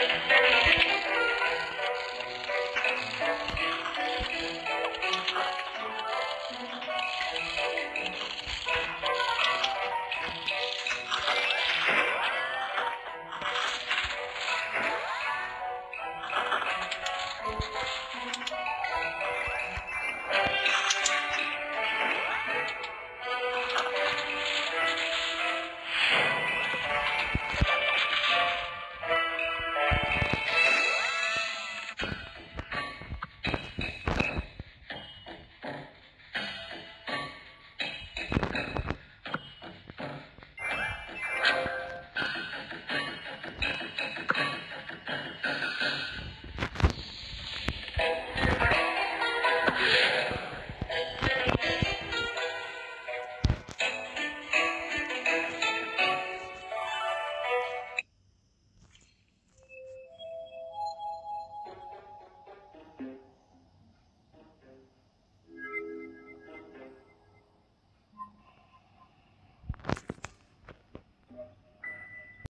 Thank you. you